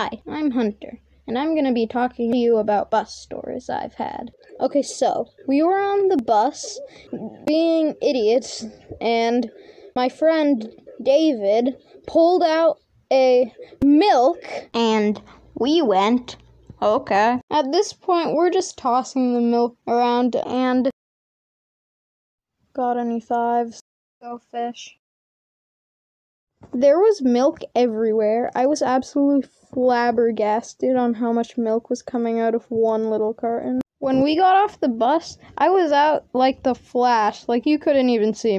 Hi, I'm Hunter, and I'm gonna be talking to you about bus stories I've had. Okay, so we were on the bus being idiots, and my friend David pulled out a milk, and we went, okay. At this point, we're just tossing the milk around, and got any fives? Go fish. There was milk everywhere. I was absolutely flabbergasted on how much milk was coming out of one little carton. When we got off the bus, I was out like the flash, like you couldn't even see me.